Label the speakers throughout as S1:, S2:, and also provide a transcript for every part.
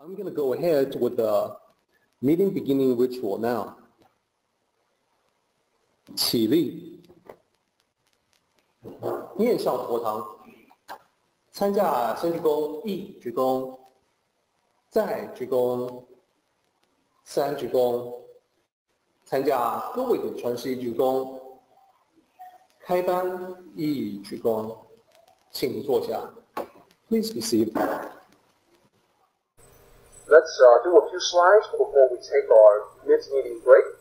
S1: I'm going to go ahead with the meeting beginning ritual now. 起立，面向佛堂，参加先鞠躬，一鞠躬，再鞠躬，三鞠躬，参加各位的传世一鞠躬，开班一鞠躬，请坐下。Please be seated.
S2: Let's uh, do a few slides before we take our mid-meeting break.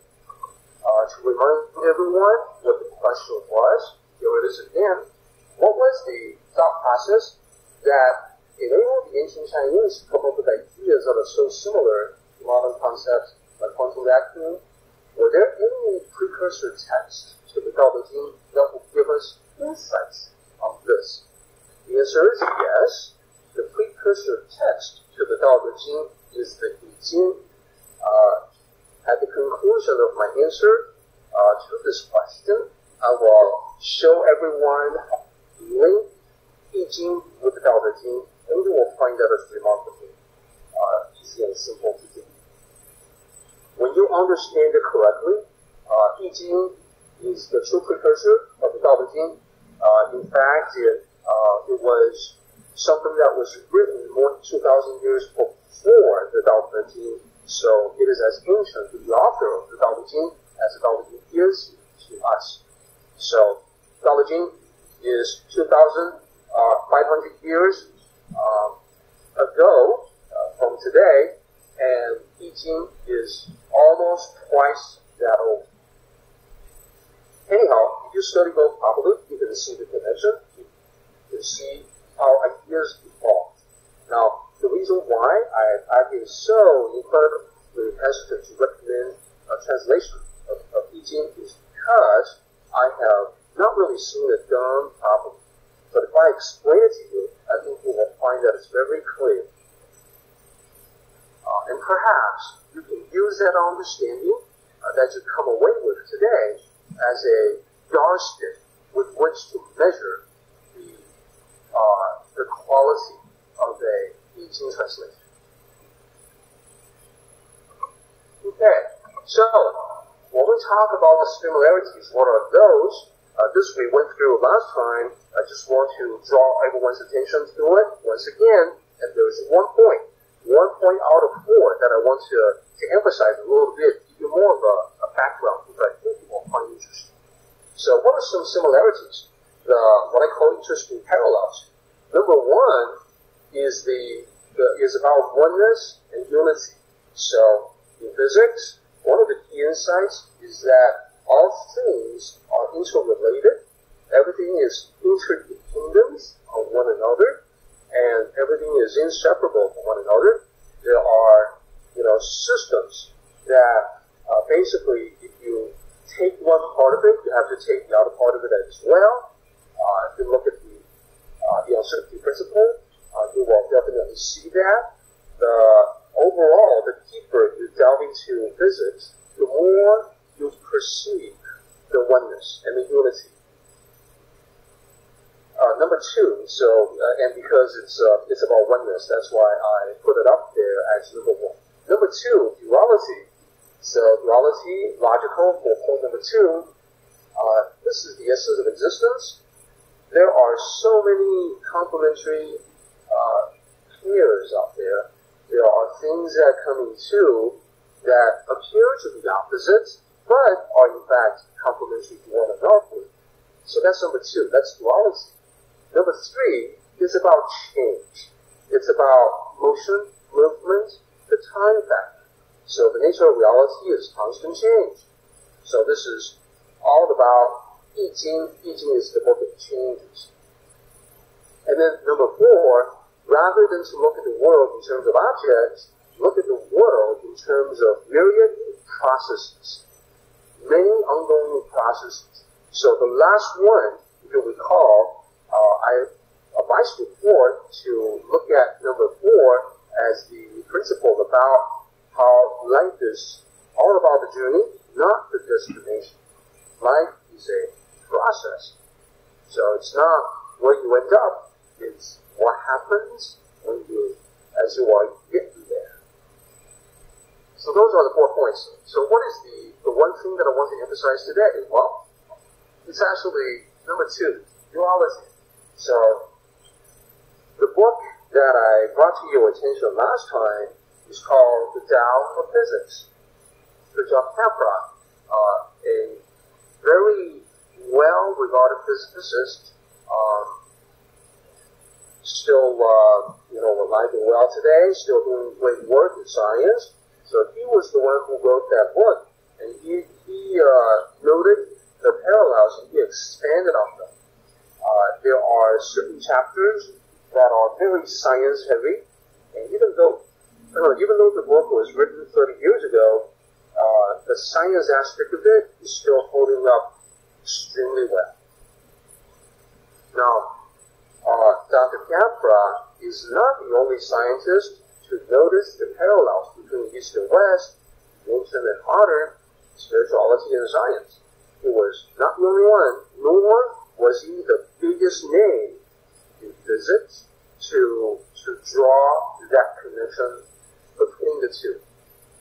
S2: Uh, to remind everyone what the question was, here it is again. What was the thought process that enabled the ancient Chinese to come up with ideas that are so similar to modern concepts like quantum vacuum? Were there any precursor texts to the Ching that will give us insights on this? The answer is yes. The precursor text to the Tao Te Ching is the I Ching. Uh, at the conclusion of my answer uh, to this question, I will show everyone link I Ching with the Tao Te Ching, and you will find that it's remarkably uh, easy and simple to do. When you understand it correctly, uh, I Ching is the true precursor of the Tao Te Ching. Uh, in fact, it, uh, it was something that was written more than 2,000 years before the Tao Te Ching, so it is as ancient to the author of the Tao Te Ching as the Tao Te Ching is to us. So, Tao Te Ching is 2,500 years um, ago uh, from today, and I Ching is almost twice that old. Anyhow, if you study both properly, you can see the connection. You can see how ideas evolve. Now, the reason why I, Been so incredibly hesitant to recommend a translation of, of I is because I have not really seen a done problem. But if I explain it to you, I think you will find that it's very clear. Uh, and perhaps you can use that understanding uh, that you come away with today as a yardstick with which to measure the uh, the quality of a Ching translation. Okay, so when we talk about the similarities, what are those? Uh, this we went through last time. I just want to draw everyone's attention to it once again. And there's one point, one point out of four that I want to, to emphasize a little bit, give you more of a, a background, which I think you will find interesting. So what are some similarities? The, what I call interesting parallels. Number one is the, the is about oneness and unity. So in physics, one of the key insights is that all things are interrelated. Everything is interdependent on one another, and everything is inseparable from one another. There are, you know, systems that uh, basically, if you take one part of it, you have to take the other part of it as well. Uh, if you look at the uh, the uncertainty principle, uh, you will definitely see that. The overall, the deeper you delve into physics, the more you perceive the oneness and the unity. Uh, number two, so uh, and because it's uh, it's about oneness, that's why I put it up there as number one. Number two, duality. So duality, logical point number two. Uh, this is the essence of existence. There are so many complementary uh, pairs out there. There are things that come in two that appear to be opposites, but are in fact complementary to one another. So that's number two. That's duality. Number three is about change. It's about motion, movement, the time factor. So the nature of reality is constant change. So this is all about. I Ching is the book of changes. And then number four, rather than to look at the world in terms of objects, look at the world in terms of myriad processes, many ongoing processes. So the last one, if you recall, uh, I advised before to look at number four as the principle about how life is all about the journey, not the destination. Life is a process. So it's not where you end up, it's what happens when you, as you are getting there. So those are the four points. So what is the, the one thing that I want to emphasize today? Well, it's actually number two, duality. So the book that I brought to your attention last time is called The Tao of Physics. Fritjof Capra, uh, a very well-regarded physicist, um, still, uh, you know, alive and well today, still doing great work in science. So he was the one who wrote that book, and he, he uh, noted the parallels and he expanded on them. Uh, there are certain chapters that are very science heavy, and even though, know, even though the book was written 30 years ago, uh, the science aspect of it is still holding up extremely well. Now, uh, Dr. Capra is not the only scientist to notice the parallels between East and West, ancient and modern, spirituality and science. He was not the only one, nor was he the biggest name in physics to, to draw that connection between the two.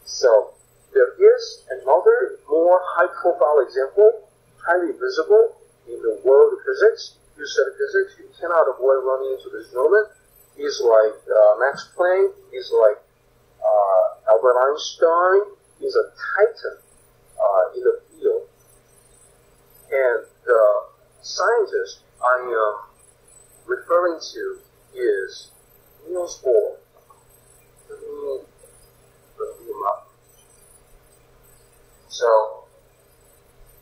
S2: So, there is another more high profile example, highly visible in the world of physics. You said physics, you cannot avoid running into this moment. He's like uh, Max Planck, he's like uh, Albert Einstein, he's a titan uh, in the field. And the scientist I am referring to is Niels Bohr. So,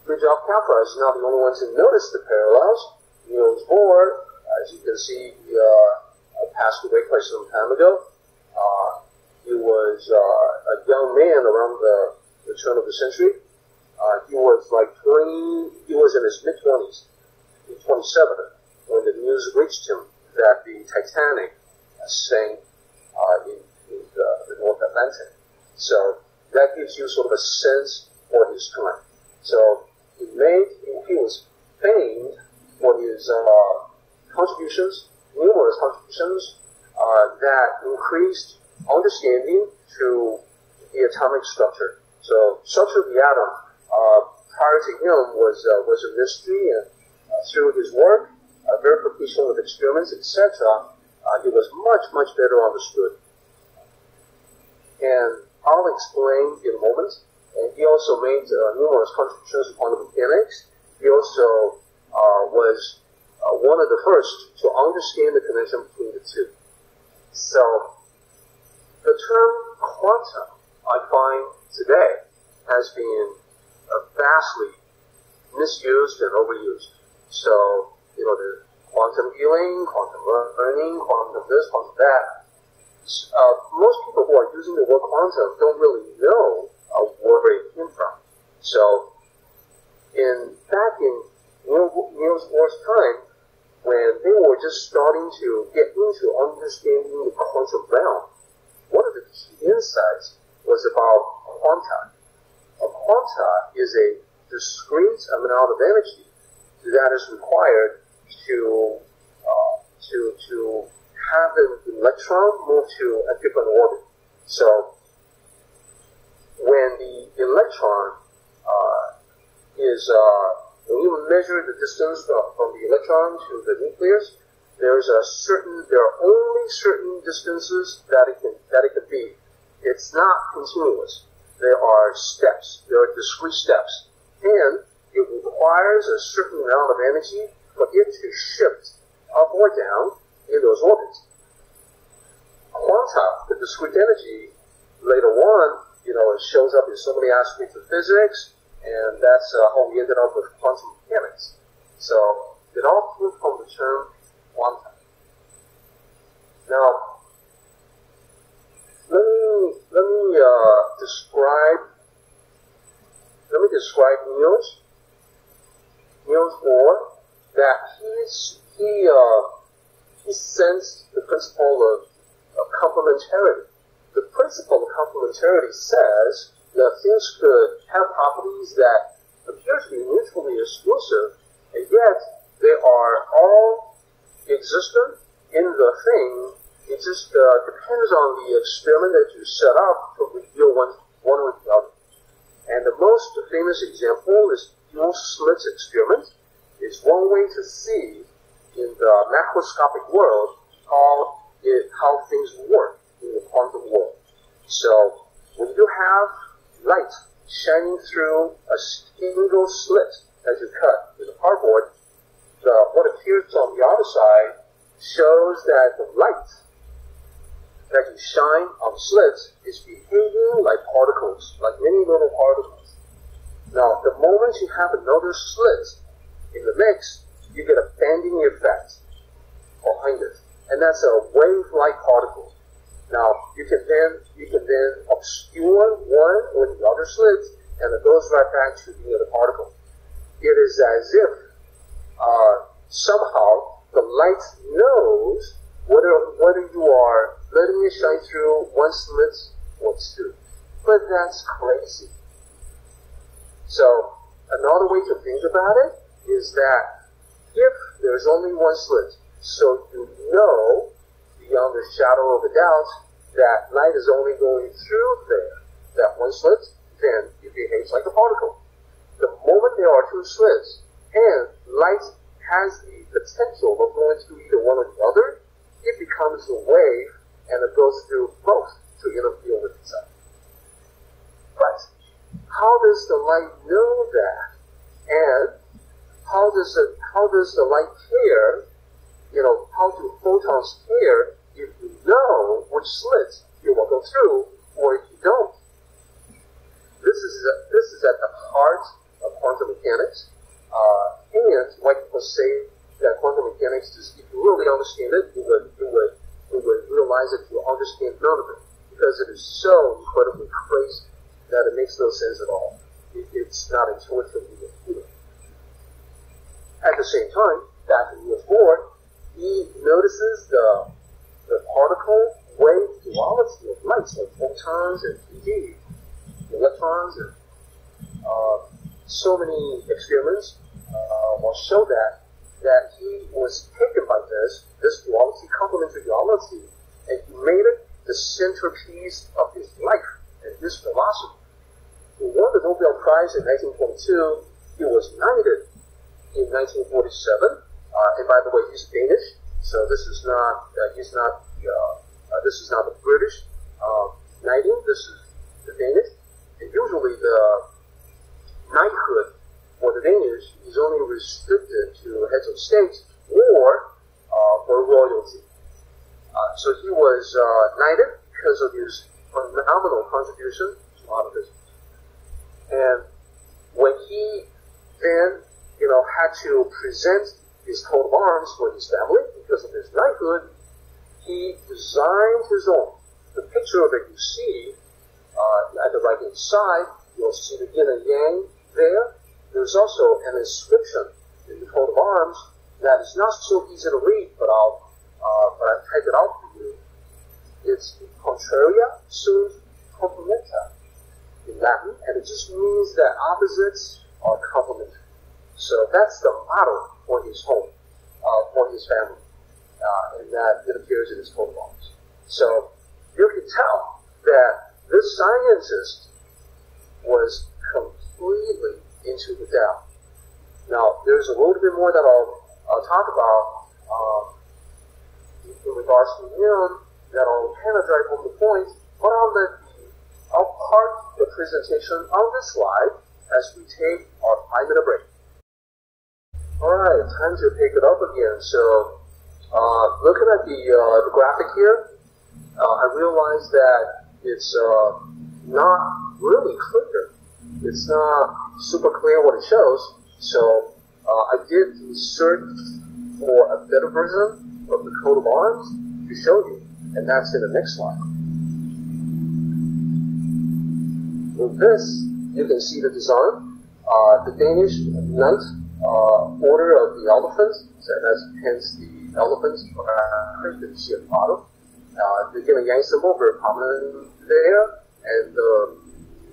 S2: Fritjof Capra is not the only one to notice the parallels. Niels Bohr, as you can see, uh, passed away quite some time ago. Uh, he was uh, a young man around the, the turn of the century. Uh, he was like 20, he was in his mid 20s, 27, when the news reached him that the Titanic sank uh, in, in the, the North Atlantic. So that gives you sort of a sense for his time. So he made, he was famed for his uh, contributions, numerous contributions uh, that increased understanding to the atomic structure. So structure of the atom uh, prior to him was uh, was a mystery, and uh, through his work, uh, verification with experiments, etc., it was much much better understood. And I'll explain in a moment and he also made uh, numerous contributions quantum mechanics. He also uh, was uh, one of the first to understand the connection between the two. So, the term quantum, I find today, has been uh, vastly misused and overused. So, you know, the quantum healing, quantum learning, quantum this, quantum that. Uh, most people who are using the word quantum don't really know of where it came from. So, in back in Niels Bohr's time, when they were just starting to get into understanding the quantum realm, one of the key insights was about quanta. A quanta is a discrete amount of energy that is required to uh, to to have an electron move to a different orbit. So when the electron uh, is, uh, when you measure the distance from, the electron to the nucleus, there's a certain, there are only certain distances that it can, that it can be. It's not continuous. There are steps. There are discrete steps. And it requires a certain amount of energy for it to shift up or down in those orbits. Quanta, the discrete energy, later on, you know, it shows up in so many aspects of physics, and that's uh, how we ended up with quantum mechanics. So it all came from the term quantum. Now, let me let me uh, describe let me describe Niels Niels Bohr that he's he uh, he sensed the principle of, of complementarity the principle of complementarity says that things could have properties that appear to be mutually exclusive, and yet they are all existent in the thing. It just uh, depends on the experiment that you set up to reveal one, one or the other. And the most famous example is dual slit experiment. It's one way to see in the macroscopic world how it, how things work in the quantum world. So when you have light shining through a single slit as you cut in the cardboard, the, what appears on the other side shows that the light that you shine on slits is behaving like particles, like many little particles. Now, the moment you have another slit in the mix, you get a bending effect behind it. And that's a wave-like particle. Now, you can then, you can then obscure one or the other slit, and it goes right back to the other particle. It is as if, uh, somehow the light knows whether, whether you are letting it shine through one slit or two. But that's crazy. So, another way to think about it is that if there's only one slit, so you know beyond the shadow of a doubt that light is only going through there, that one slit, then it behaves like a particle. The moment there are two slits, and light has the potential of going through either one or the other, it becomes a wave and it goes through both to interfere with itself. But how does the light know that? And how does it, how does the light care you know, how do photons care know which slits you will go through or if you don't. This is, a, this is at the heart of quantum mechanics. Uh, and like people say that quantum mechanics is, if you really understand it, you would, you would, you would realize that you understand none of it because it is so incredibly crazy that it makes no sense at all. It, it's not intuitively appealing. At the same time, back in year four, he notices the, the particle wave duality of light, like photons and indeed electrons and uh, so many experiments uh, will show that that he was taken by this, this duality, complementary duality, and he made it the centerpiece of his life and his philosophy. He won the Nobel Prize in 1922. He was knighted in 1947 uh, and by the way, he's Danish, so this is not uh, he's not uh, uh, this is not the British um, knighting. This is the Danish, and usually the knighthood for the Danish is only restricted to heads of state or for royalty. So he was knighted because of his phenomenal contribution to modern business. And when he then, you know, had to present his coat of arms for his family because of his knighthood. He designed his own. The picture that you see uh, at the right hand side, you'll see the yin and yang there. There's also an inscription in the coat of arms that is not so easy to read, but I'll uh, but I've typed it out for you. It's contraria sunt complementa in Latin, and it just means that opposites are complementary. So that's the model for his home, uh, for his family, uh, and that it appears in his photographs. So you can tell that this scientist was completely into the Tao. Now, there's a little bit more that I'll, I'll talk about um, in regards to him that I'll kind of drive home the point, but I'll let I'll the presentation on this slide as we take our five minute break. Alright, time to pick it up again. So, uh, looking at the, uh, the graphic here, uh, I realized that it's uh, not really clear. It's not super clear what it shows. So, uh, I did search for a better version of the coat of arms to show you, and that's in the next slide. With this, you can see the design. Uh, the Danish knight uh, order of the elephants, so that's hence the elephants uh, at the bottom. Uh, the yin and yang symbol very prominent there, and the,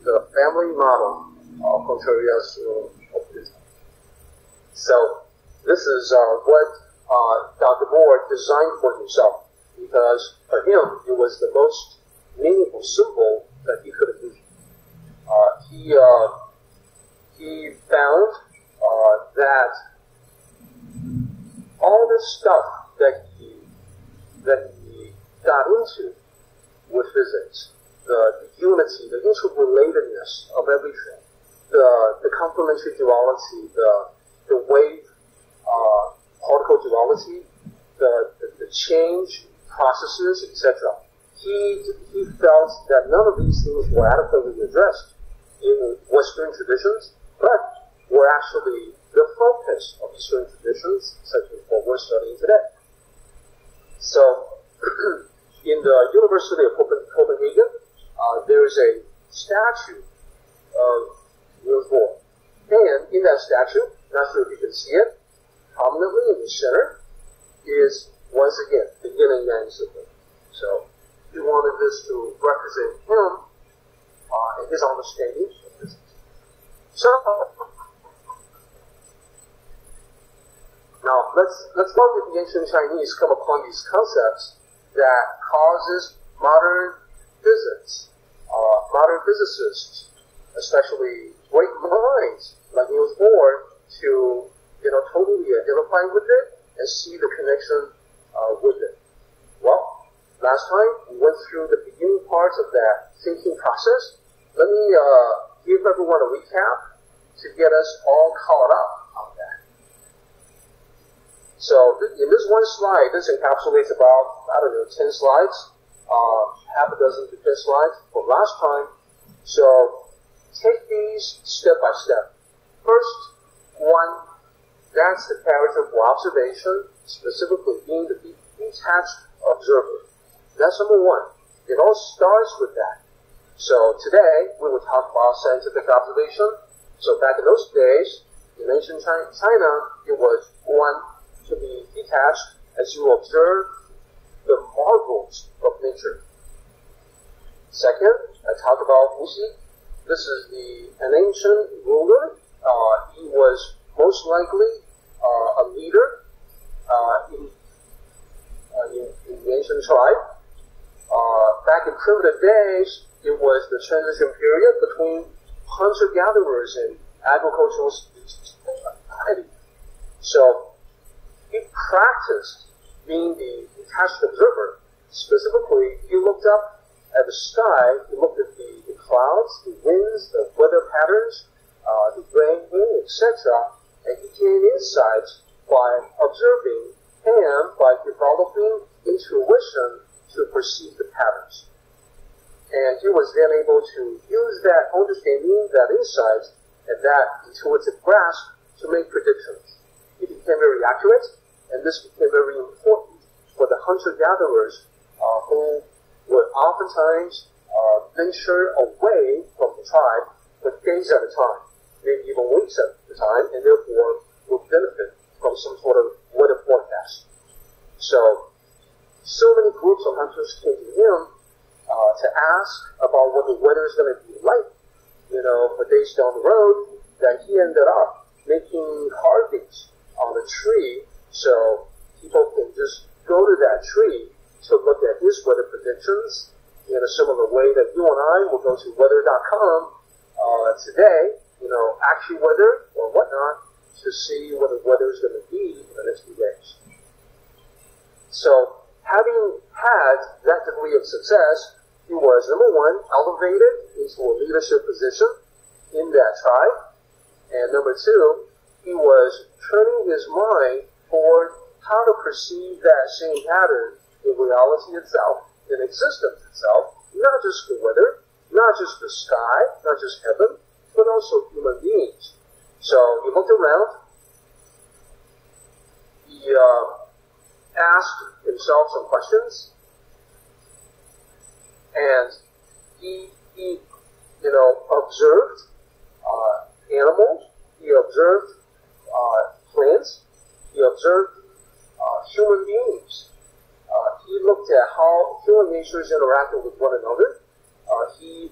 S2: the family model of Contrarius optimism. So this is uh, what uh, Dr. Bohr designed for himself, because for him it was the most meaningful symbol that he could have used. Uh, he uh, he found uh, that all the stuff that he that he got into with physics, the, the unity, the interrelatedness of everything, the the complementary duality, the the wave uh, particle duality, the, the, the change processes, etc. He, he felt that none of these things were adequately addressed in Western traditions, but were actually the focus of Eastern traditions, such as what we're studying today. So, in the University of Copenhagen, uh, there's a statue of Niels Bohr. And in that statue, not sure if you can see it, prominently in the center is, once again, the yin and. So, he wanted this to represent him uh, and his understanding of physics. So, now let's let's look at the ancient Chinese come upon these concepts that causes modern physics, uh, modern physicists, especially great minds like Niels Bohr, to you know totally identify with it and see the connection uh, with it. Well, last time we went through the beginning parts of that thinking process. Let me uh, give everyone a recap to get us all caught up. So in this one slide, this encapsulates about, I don't know, 10 slides, uh, half a dozen to 10 slides from last time. So take these step by step. First, one that's the character for observation, specifically being the detached observer. That's number one. It all starts with that. So today, we will talk about scientific observation. So back in those days, in ancient China, it was one to be detached as you observe the marvels of nature. Second, I talk about Fu Xi. This is the an ancient ruler. Uh, he was most likely uh, a leader uh, in, uh, in, in, the ancient tribe. Uh, back in primitive days, it was the transition period between hunter-gatherers and agricultural society. So he practiced being the detached observer. Specifically, he looked up at the sky, he looked at the, the clouds, the winds, the weather patterns, uh, the rain, etc., and he gained insights by observing and by developing intuition to perceive the patterns. And he was then able to use that understanding, that insight, and that intuitive grasp to make predictions. He became very accurate, and this became very important for the hunter-gatherers uh, who would oftentimes uh, venture away from the tribe for days at a time maybe even weeks at a time, and therefore would benefit from some sort of weather forecast. So, so many groups of hunters came to him uh, to ask about what the weather is going to be like, you know, for days down the road, that he ended up making carvings on the tree so people can just go to that tree to look at his weather predictions in a similar way that you and I will go to weather.com uh, today you know, actual weather or whatnot to see what the weather is going to be in the next few days. So, having had that degree of success, he was, number one, elevated into a leadership position in that tribe. And number two, he was turning his mind toward how to perceive that same pattern in reality itself, in existence itself, not just the weather, not just the sky, not just heaven, but also human beings. So he looked around. He uh, asked himself some questions, and he, he you know, observed uh, animals. He observed uh, plants. He observed uh, human beings. Uh, he looked at how human natures interacted with one another. Uh, he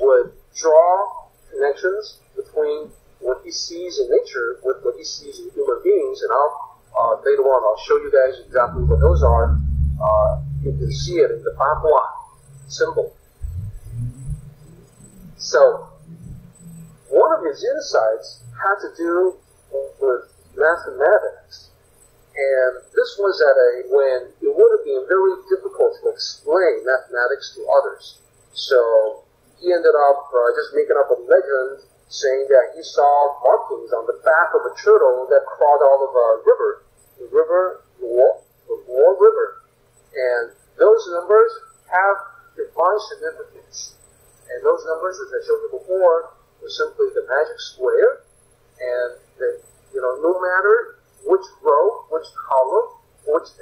S2: would draw connections between what he sees in nature with what he sees in human beings, and I'll uh, later on I'll show you guys exactly what those are. Uh, you can see it in the Bagua symbol. So one of his insights had to do with mathematics. And this was at a when it would have been very difficult to explain mathematics to others. So he ended up uh, just making up a legend saying that he saw markings on the back of a turtle that crawled out of a river, the river Luo, the Luo River. And those numbers have divine significance. And those numbers, as I showed you before, were simply the magic square, and that, you know, no matter which row, which column, which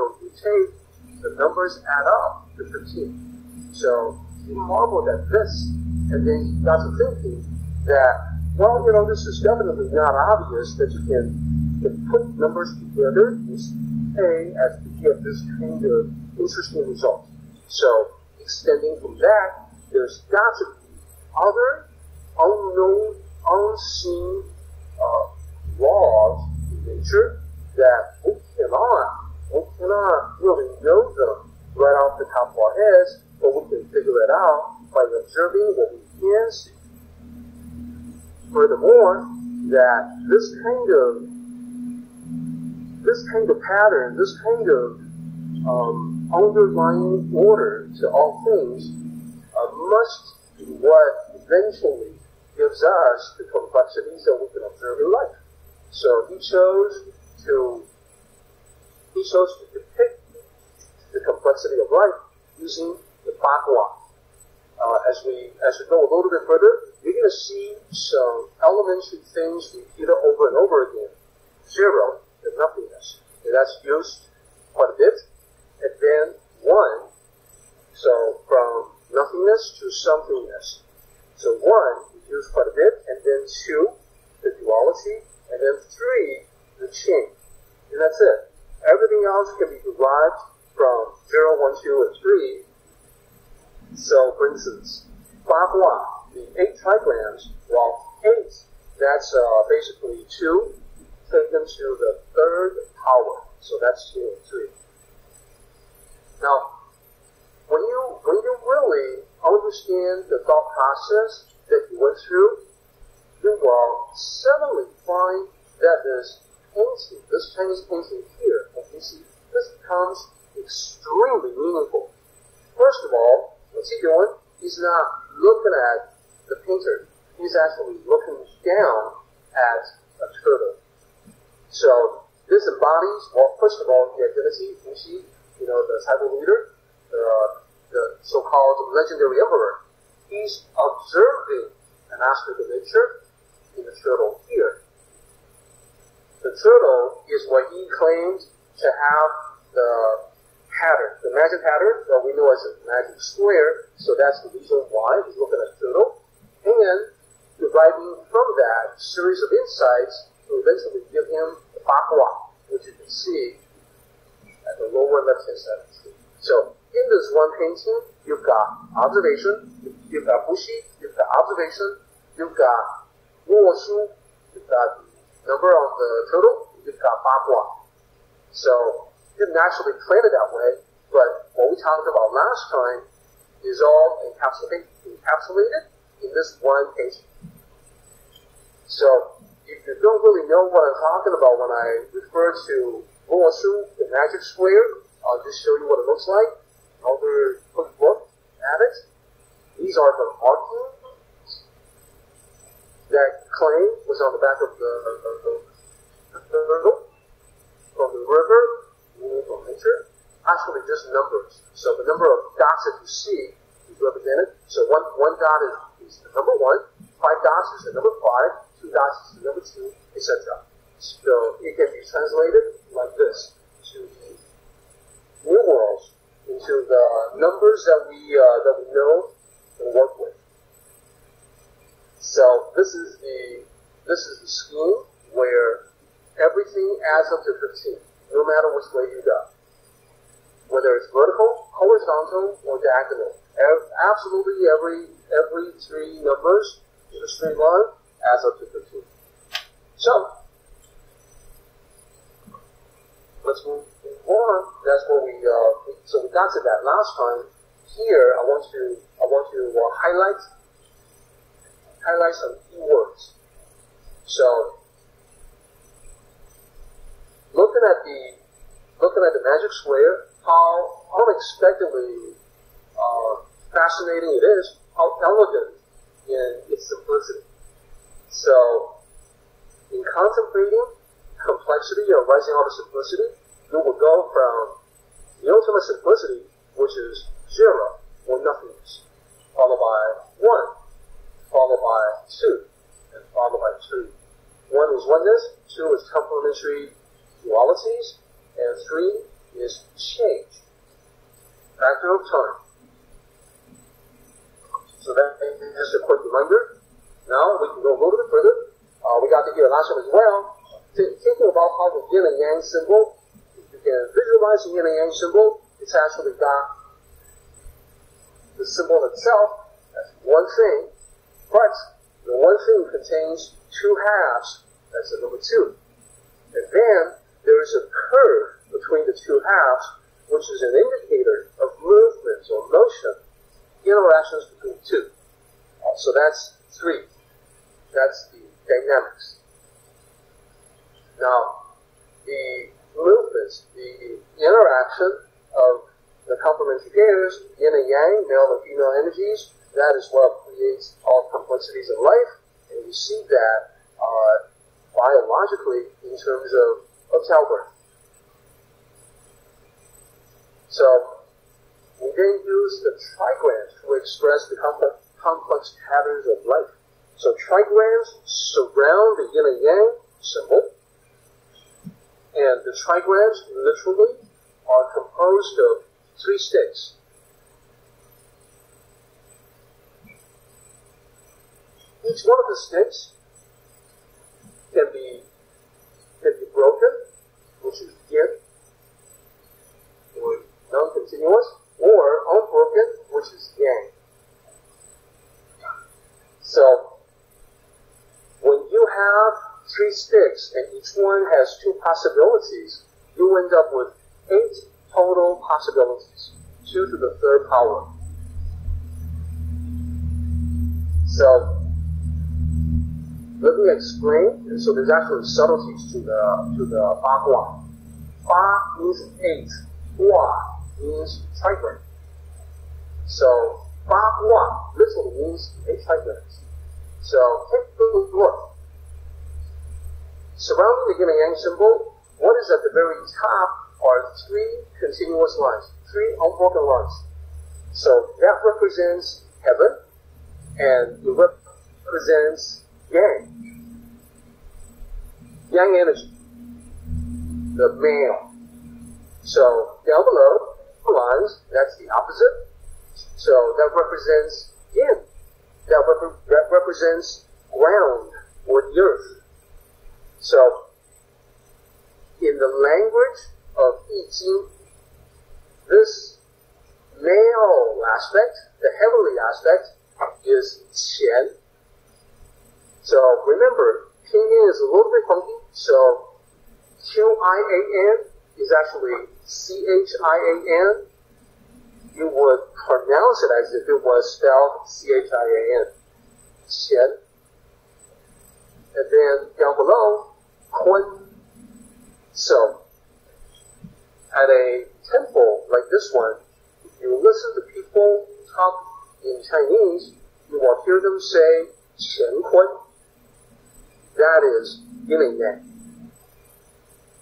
S2: diagonal you take, the numbers add up to 15. So he marveled at this, and then he got to thinking that, well, you know, this is definitely not obvious that you can, can put numbers together and A as to get this kind of interesting result. So extending from that, there's got to be other unknown, unseen uh, laws in nature that we cannot, we cannot really know them right off the top of our heads, but we can figure it out by observing what we can see. Furthermore, that this kind of this kind of pattern, this kind of um, underlying order to all things uh, must be what eventually gives us the complexities that we can observe in life. So he chose to he chose to depict the complexity of life using the Bagua. Uh, as we as we go a little bit further, you're going to see some elementary things repeated over and over again. Zero, the nothingness. And that's used quite a bit. And then one, so from nothingness to somethingness. So one is used quite a bit, and then two, the duality, and then three, the change. And that's it. Everything else can be derived from 0, 1, 2, and 3. So, for instance, Bagua, the eight trigrams, well, eight, that's uh, basically two, taken to the third power. So that's two and three. Now, when you when you really understand the thought process that you went through, you will suddenly find that this painting, this Chinese painting here, as you see, this becomes extremely meaningful. First of all, what's he doing? He's not looking at the painter. He's actually looking down at a turtle. So this embodies, well, first of all, the identity, you see, you know, the tribal leader, the uh, the so-called legendary emperor, he's observing an aspect of nature in the turtle here. The turtle is what he claims to have the pattern, the magic pattern that we know as a magic square, so that's the reason why he's looking at turtle, and deriving from that series of insights to eventually give him the Bagua, which you can see at the lower left-hand side. So in this one painting, you've got observation, you've got Fu Xi, you've got observation, you've got Shu, you've got the number of the turtle, you've got Bagua. So, didn't actually plan it that way, but what we talked about last time is all encapsulated, in this one painting. So, if you don't really know what I'm talking about when I refer to Shu, the magic square, I'll just show you what it looks like over quick look at it. These are the markings that claim was on the back of the, the, the from the river, meaning from nature. Actually, just numbers. So the number of dots that you see is represented. So one one dot is, is the number one, five dots is the number five, two dots is the number two, etc. So it can be translated like this to the numerals into the numbers that we uh, that we know and work with. So this is the this is the scheme where everything adds up to 15, no matter which way you go. Whether it's vertical, horizontal, or diagonal. Absolutely every every three numbers in a straight line adds up to 15. So let's move on. That's what we uh, so we got to that last time. Here, I want to I want to uh, highlight highlight some key words. So, looking at the looking at the magic square, how unexpectedly uh, fascinating it is, how elegant in its simplicity. So, in contemplating complexity arising out of simplicity, you will go from the ultimate simplicity, which is zero or nothingness, followed by one, followed by two, and followed by three. One is oneness, two is complementary dualities, and three is change, factor of time. So that is just a quick reminder. Now we can go a little bit further. Uh, we got to hear last one as well. Thinking about how the yin and yang symbol, you can visualize the yin and yang symbol, it's actually got the symbol itself as one thing, but the one thing contains two halves. That's the number two. And then there is a curve between the two halves, which is an indicator of movement or motion, interactions between two. So that's three. That's the dynamics. Now, the movements, the interaction of the complementary pairs, yin and yang, male and female energies, that is what creates all complexities of life, and we see that uh, biologically in terms of, of childbirth. So, we then use the trigrams to express the complex, complex patterns of life. So trigrams surround the yin and yang symbol, and the trigrams literally are composed of three sticks. Each one of the sticks can be can be broken, which is yin, or non-continuous, or unbroken, which is yang. So, when you have three sticks and each one has two possibilities, you end up with eight total possibilities, 2 to the third power. So, let me explain. And so there's actually subtleties to the to the Ba Ba means eight. Gua means trigram. So Ba Gua literally means eight trigrams. So take a look. Surrounding the yin and yang symbol, what is at the very top are three continuous lines, three unbroken lines. So that represents heaven, and it represents yang, yang energy, the male. So down below, lines, that's the opposite. So that represents yin. That, rep- represents ground or the earth. So in the language of I Ching, this male aspect, the heavenly aspect, is Qian. So remember, pinyin is a little bit funky, so Q-I-A-N is actually C-H-I-A-N. You would pronounce it as if it was spelled C-H-I-A-N. Qian. And then down below, Kun. So, at a temple like this one, if you listen to people talk in Chinese, you will hear them say Qian Kun. That is yin and yang.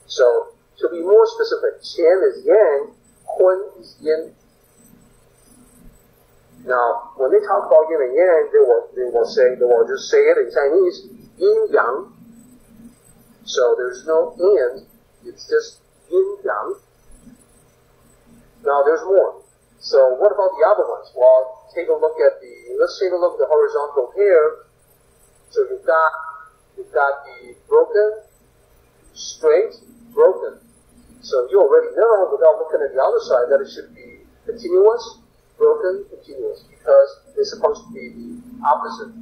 S2: So, to be more specific, Qian is yang, Kun is yin. Now, when they talk about yin and yang, they will, they will say, they will just say it in Chinese, yin yang. So there's no and, it's just yin yang. Now there's more. So what about the other ones? Well, take a look at the, let's take a look at the horizontal pair. So you've got, you've got the broken, straight, broken. So you already know without looking at the other side that it should be continuous, broken, continuous, because they're supposed to be the opposite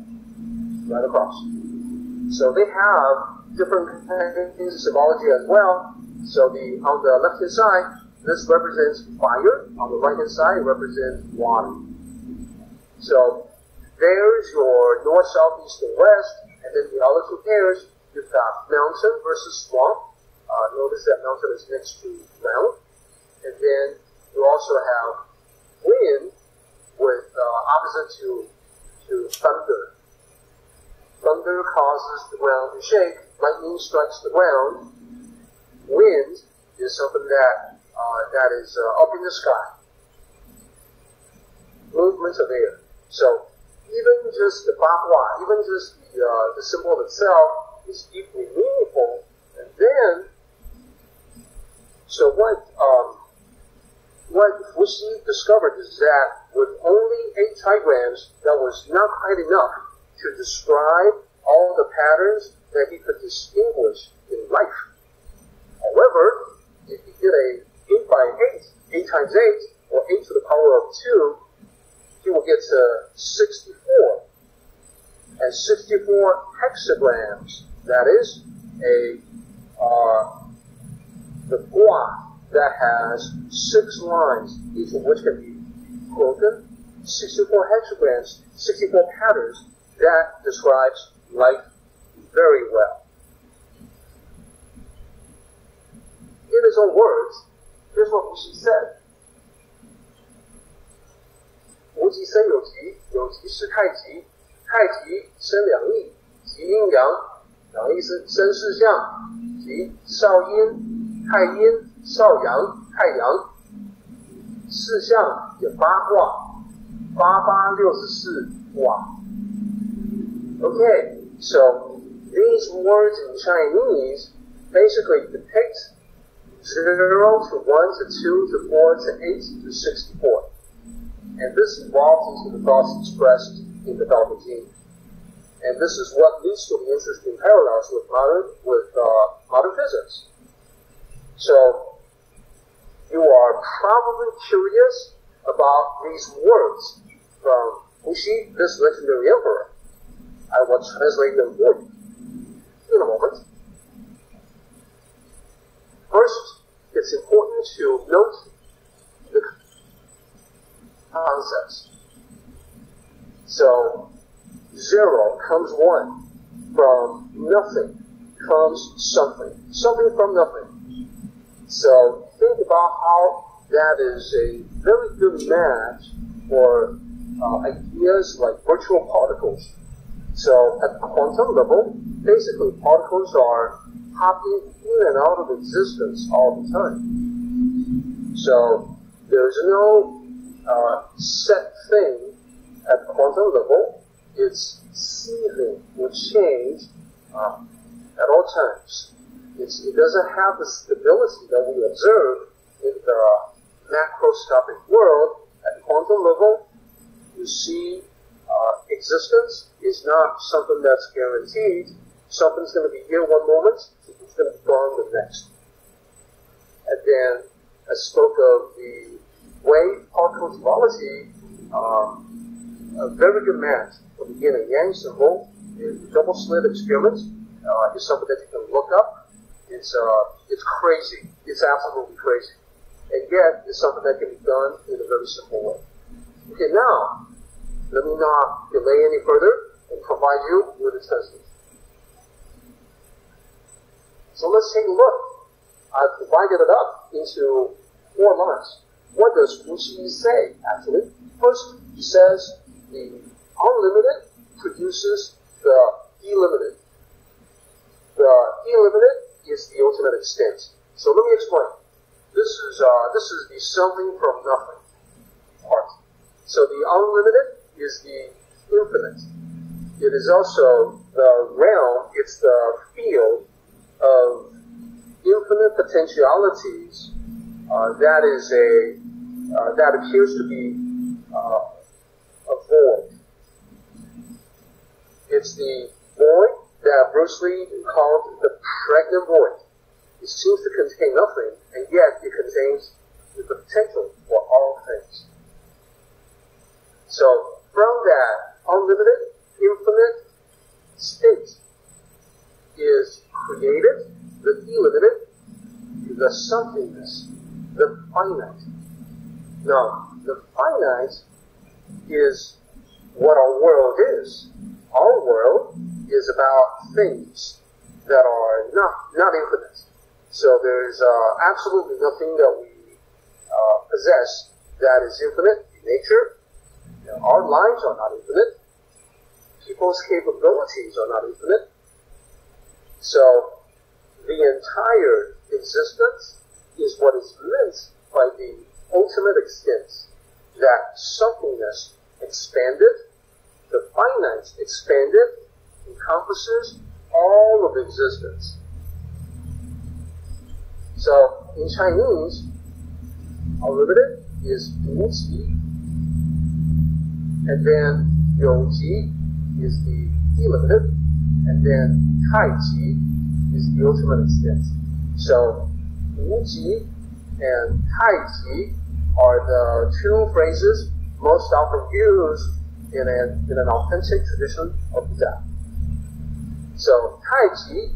S2: right across. So they have different kinds of symbology as well. So the on the left hand side, this represents fire. On the right hand side, represents water. So there's your north, south, east, and west, and then the other two pairs, you've got mountain versus swamp. Uh, notice that mountain is next to ground. And then you also have wind with uh, opposite to, to thunder. Thunder causes the ground to shake. Lightning strikes the ground. Wind is something that uh, that is uh, up in the sky. Movements of air. So even just the Bagua, even just the, uh, the symbol itself is deeply meaningful. And then, so what um, what Fu Xi discovered is that with only eight trigrams, that was not quite enough to describe all the patterns that he could distinguish in life. However, if you get a 8 by 8, 8 times 8, or 8 to the power of 2, he will get to 64. And 64 hexagrams, that is a, uh, the block that has six lines, each of which can be broken, 64 hexagrams, 64 patterns, that describes light very well. In his own words, here's what Fu Xi said. 无极生有极，有极是太极，太极生两仪，极阴阳，两仪生生四象，极少阴太阴、少阳、太阳，四象有八卦，八八六十四卦。Okay, so these words in Chinese basically depict 0 to 1 to 2 to 4 to 8 to 64. And this evolves into the thoughts expressed in the Tao Te Ching. And this is what leads to the interesting parallels with modern, with uh, modern physics. So, you are probably curious about these words from Fu Xi, this legendary emperor. I will translate them for you in a moment. First, it's important to note the concepts. So, zero comes one. From nothing comes something. Something from nothing. So, think about how that is a very good match for uh, ideas like virtual particles. So, at quantum level, basically particles are popping in and out of existence all the time. So there's no uh, set thing at quantum level. It's seething with change uh, at all times. It's, it doesn't have the stability that we observe in the macroscopic world. At quantum level, you see uh, existence is not something that's guaranteed. Something's going to be here one moment, it's going to be gone the next. And then I spoke of the wave particle duality, um, a very good match for the yin and yang symbol in double slit experiments uh, is something that you can look up. It's uh, it's crazy. It's absolutely crazy. And yet, it's something that can be done in a very simple way. Okay, now, let me not delay any further and provide you with a translation. So let's take a look. I've divided it up into four lines. What does Fu Xi say, actually? First, he says the unlimited produces the delimited. The delimited is the ultimate extent. So let me explain. This is uh, this is the something from nothing part. So the unlimited is the infinite. It is also the realm. It's the field of infinite potentialities, uh, that is a uh, that appears to be uh, a void. It's the void that Bruce Lee called the pregnant void. It seems to contain nothing, and yet it contains the potential for all things. So, from that unlimited, infinite state is created, the delimited, the somethingness, the finite. Now, the finite is what our world is. Our world is about things that are not, not infinite. So there's uh, absolutely nothing that we uh, possess that is infinite in nature. You know, our lives are not infinite. People's capabilities are not infinite. So the entire existence is what is meant by the ultimate extent that somethingness expanded, the finite expanded, encompasses all of existence. So in Chinese, unlimited is Wu and then You Ji is the delimited, and then Tai Ji is the ultimate extent. So Wu Ji and Tai Ji are the two phrases most often used in an, in an authentic tradition of Buddha. So Tai Chi,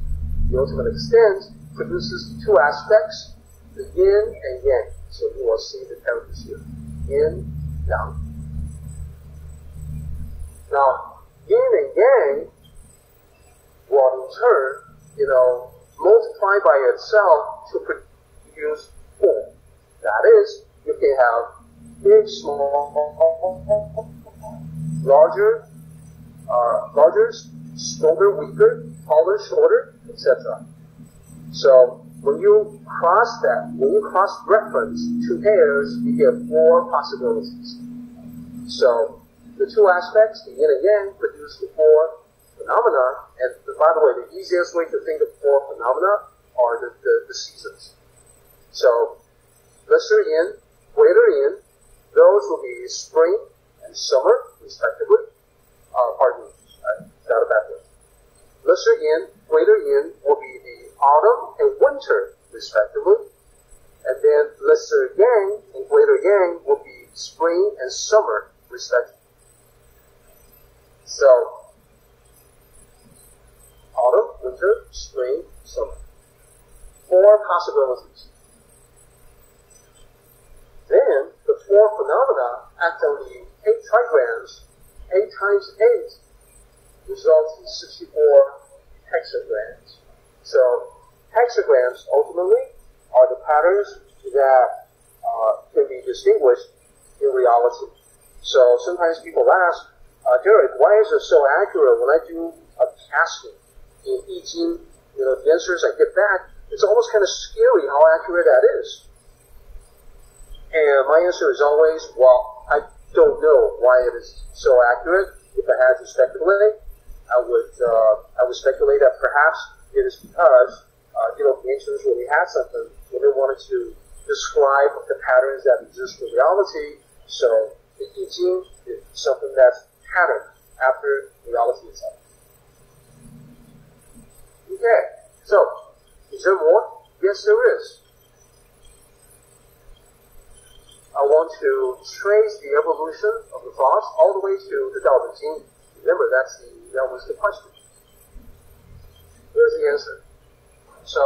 S2: the ultimate extent, produces two aspects, the yin and yang. So you will see the characters here. Yin, yang. Now, yin and yang will in turn, you know, multiply by itself to produce form. That is, you can have big, small, larger, uh, larger, stronger, weaker, taller, shorter, etc. So when you cross that, when you cross reference two pairs, you get four possibilities. So the two aspects, the yin and yang, produce the four phenomena. And by the way, the easiest way to think of four phenomena are the, the, the seasons. So lesser yin, greater yin, those will be spring and summer, respectively. Uh, pardon me, It. Lesser yin, greater yin will be the autumn and winter, respectively. And then lesser yang and greater yang will be spring and summer, respectively. So, autumn, winter, spring, summer. Four possibilities. Then, the four phenomena act on the eight trigrams, eight times eight results in 64 hexagrams. So hexagrams ultimately are the patterns that uh, can be distinguished in reality. So sometimes people ask, uh, Derek, why is it so accurate when I do a casting in I Ching? You know, the answers I get back, it's almost kind of scary how accurate that is. And my answer is always, well, I don't know why it is so accurate. If I had to speculate, I would uh, I would speculate that perhaps it is because uh, you know the ancients really had something when they wanted to describe the patterns that exist in reality. So the I Ching is something that's patterned after reality itself. Okay, so is there more? Yes, there is. I want to trace the evolution of the thoughts all the way to the Tao Te Ching. Remember, that's the that was the question. Here's the answer. So,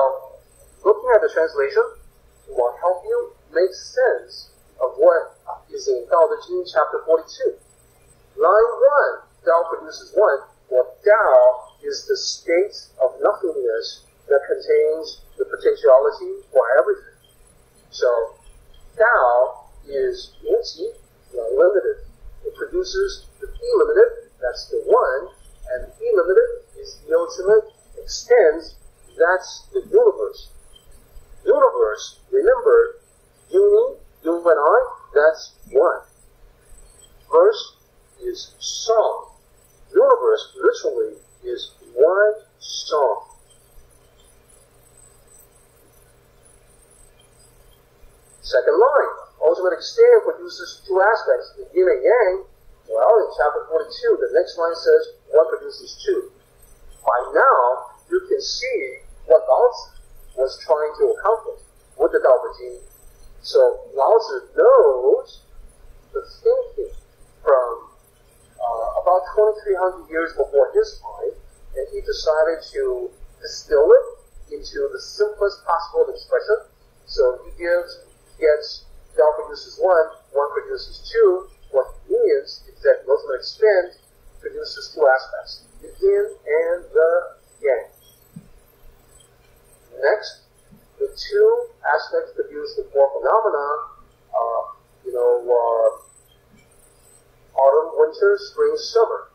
S2: looking at the translation will help you make sense of what is in Tao Te Ching chapter 42. Line 1, Tao produces 1. Well, Tao is the state of nothingness that contains the potentiality for everything. So, Tao is Wu Ji, limited. It produces the limited. that's the one, and delimited is the ultimate, extends, that's the universe. Universe, remember, uni, you and I, that's one. Verse is song. Universe literally is one song. Second line, ultimate extent produces two aspects, the yin and yang, well, in chapter 42, the next line says, one produces two. By now, you can see what Lao Tzu was trying to accomplish with the Dao Jing. So Lao Tzu knows the thinking from uh, about 2,300 years before his time, and he decided to distill it into the simplest possible expression. So he gives, gets Dao produces one, one produces two. What he means that the ultimate expand produces two aspects, the yin and the yang. Next, the two aspects produce the four phenomena, uh, you know, uh, autumn, winter, spring, summer.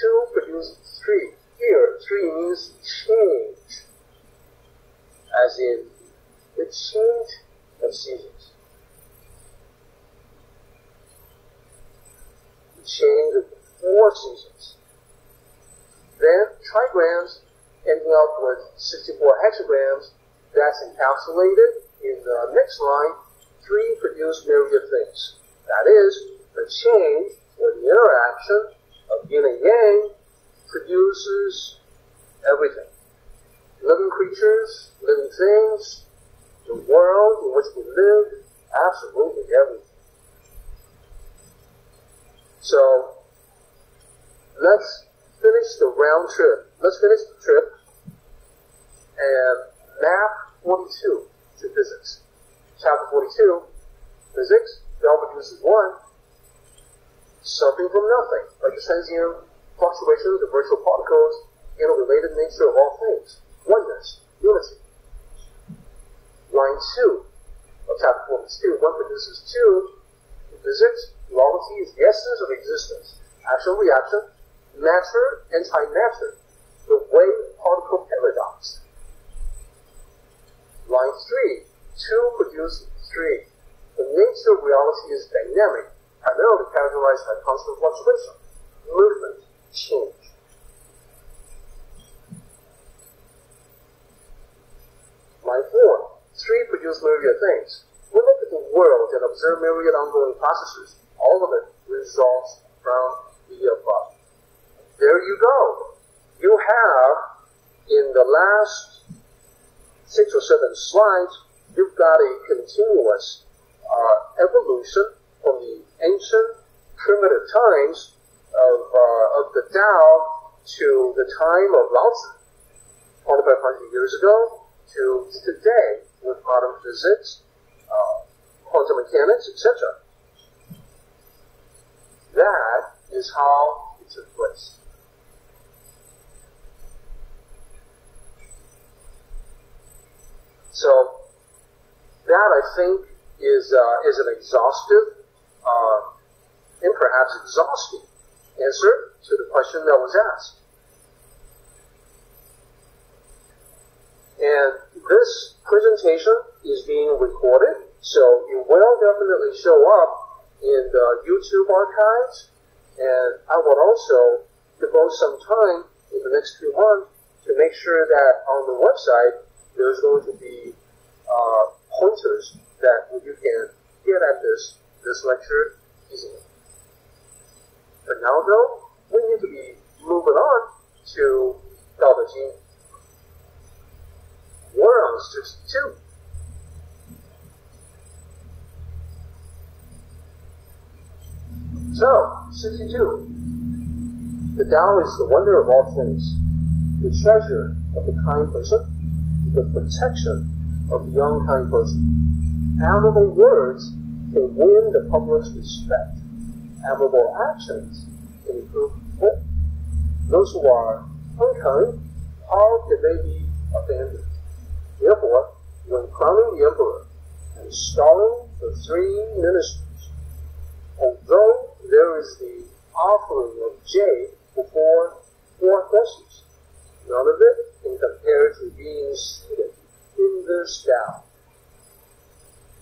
S2: Two produce three. Here, three means change, as in the change of seasons. Of four seasons. Then trigrams ending up with 64 hexagrams that's encapsulated in the next line, three produce myriad things. That is, the change or the interaction of yin and yang produces everything. Living creatures, living things, the world in which we live, absolutely everything. So, let's finish the round trip. Let's finish the trip and map 42 to physics. Chapter 42, physics, Bell produces one, something from nothing, like the Lorentzian fluctuations of virtual particles and related nature of all things, oneness, unity. Line 2 of chapter 42, one produces two, physics, duality is the essence of existence, action reaction, matter, antimatter, the wave particle paradox. Line 3, two produce three. The nature of reality is dynamic, primarily characterized by constant fluctuation, movement, change. Line 4, three produce myriad things. We look at the world and observe myriad ongoing processes. All of it results from the above. There you go. You have, in the last six or seven slides, you've got a continuous uh, evolution from the ancient primitive times of, uh, of the Tao to the time of Lao Tzu, 2,500 years ago, to today with modern physics, uh, quantum mechanics, etc. That is how it took place. So that I think is uh, is an exhaustive uh, and perhaps exhausting answer to the question that was asked. And this presentation is being recorded, so it will definitely show up in the YouTube archives. And I will also devote some time in the next few months to make sure that on the website there's going to be uh, pointers that you can get at this this lecture easily. But now though, we need to be moving on to Dao De Jing. We're on 62. So, 62. The Tao is the wonder of all things, the treasure of the kind person, the protection of the young kind person. Admirable words can win the public's respect. Admirable actions can improve people. Those who are unkind, how can they be abandoned? Therefore, when crowning the emperor and installing the three ministers, although there is the offering of jade before four horses, none of it can compare to being seated in this Tao.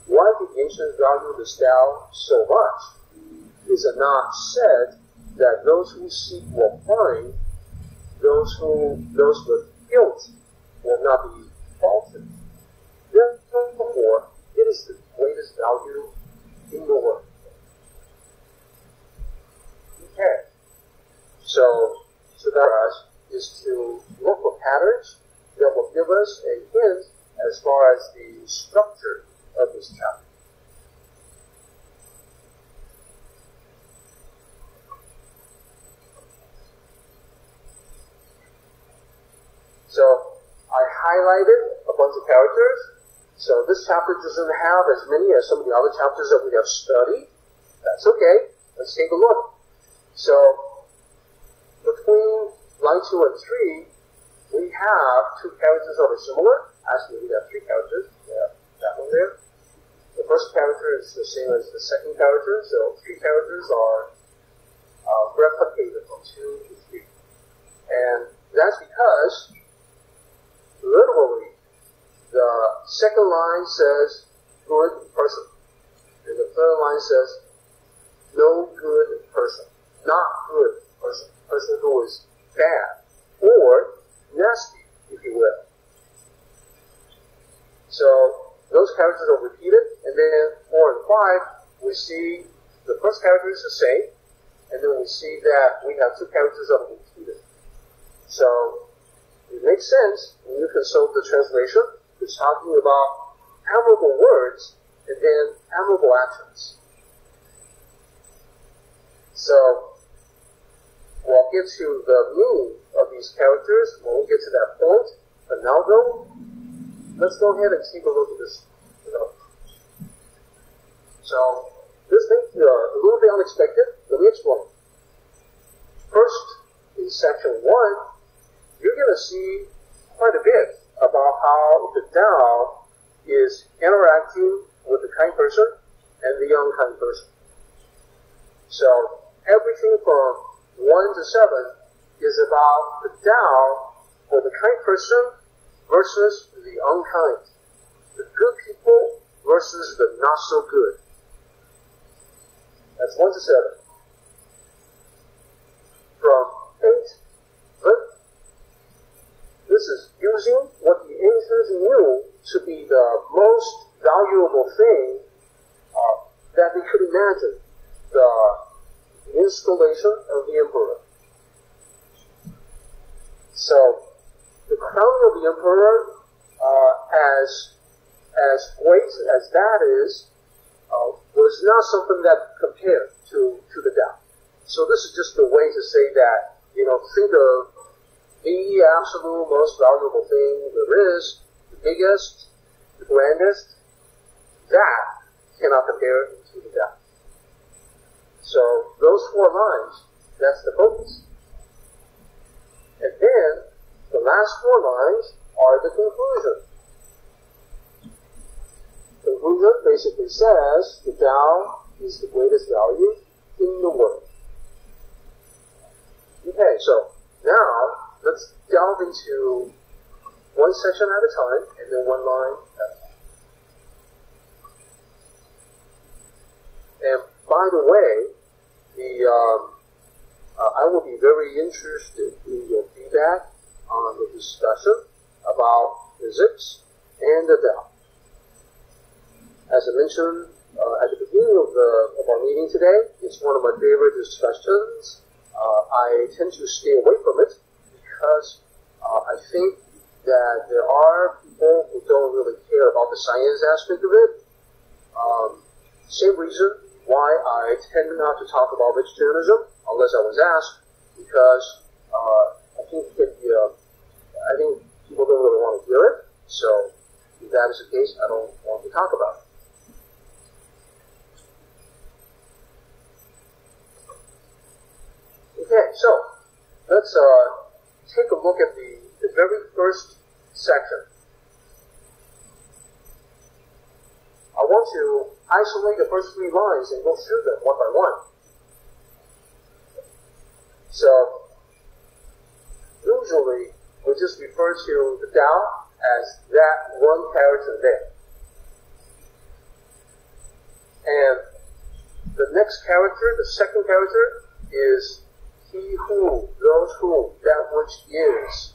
S2: Why the ancients value the Tao so much? Is it not said that those who seek will find, those who those with guilt will not be faulted. Therefore, it is the greatest value in the world. Okay. So, so us is to look for patterns that will give us a hint as far as the structure of this chapter. So I highlighted a bunch of characters. So this chapter doesn't have as many as some of the other chapters that we have studied. That's okay. Let's take a look. So between line 2 and 3, we have two characters that are similar. Actually, we have three characters. Have that one there. The first character is the same as the second character, so three characters are uh, replicated from 2 to 3. And that's because, literally, the second line says good person. And the third line says no good person. Who is bad. Or nasty, if you will. So those characters are repeated, and then four and five, we see the first character is the same, and then we see that we have two characters that are repeated. So it makes sense when you consult the translation. It's talking about admirable words and then admirable actions. So get to the meaning of these characters when we get to that point. But now though, let's go ahead and take a look at this. You know. So this thing be a little bit unexpected. Let me explain. First, in section one, you're going to see quite a bit about how the Tao is interacting with the kind person and the unkind person. So everything from one to seven is about the Tao for the kind person versus the unkind. The good people versus the not so good. That's one to seven. From eight, but this is using what the ancients knew to be the most valuable thing uh, that they could imagine. The installation of the emperor. So the crowning of the emperor, uh, as as great as that is, uh, was not something that compared to to the Tao. So this is just a way to say that you know think of the absolute most valuable thing there is, the biggest, the grandest. That cannot compare to the Tao. So those four lines, that's the focus. And then the last four lines are the conclusion. Conclusion basically says the Tao is the greatest value in the world. Okay, so now let's delve into one section at a time and then one line at a time. And by the way, the um, uh, I will be very interested in your feedback on the discussion about physics and the Tao. As I mentioned uh, at the beginning of, the, of our meeting today, it's one of my favorite discussions. Uh, I tend to stay away from it because uh, I think that there are people who don't really care about the science aspect of it. Um, same reason why I tend not to talk about vegetarianism unless I was asked, because uh, I think uh, I think people don't really want to hear it. So if that is the case, I don't want to talk about it. Okay, so let's uh, take a look at the, the very first section. I want to isolate the first three lines and go through them one by one. So usually we just refer to the Tao as that one character there. And the next character, the second character, is he who, those who, that which is.